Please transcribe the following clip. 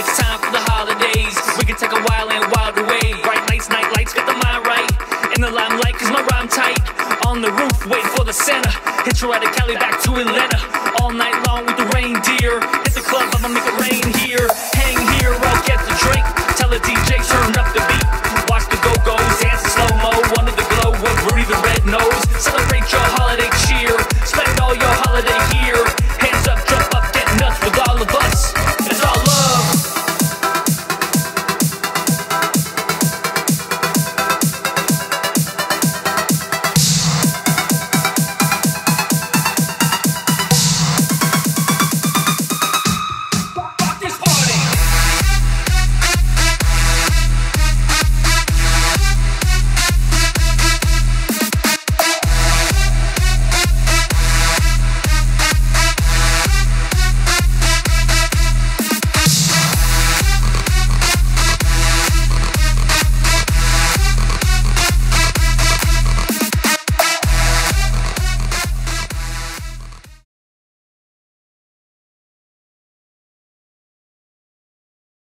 It's time for the holidays. We can take a while and wild away. Bright lights, night lights, got the mind right. In the limelight, cause my rhyme tight. On the roof, waiting for the center. Hit you out of Cali back to Atlanta.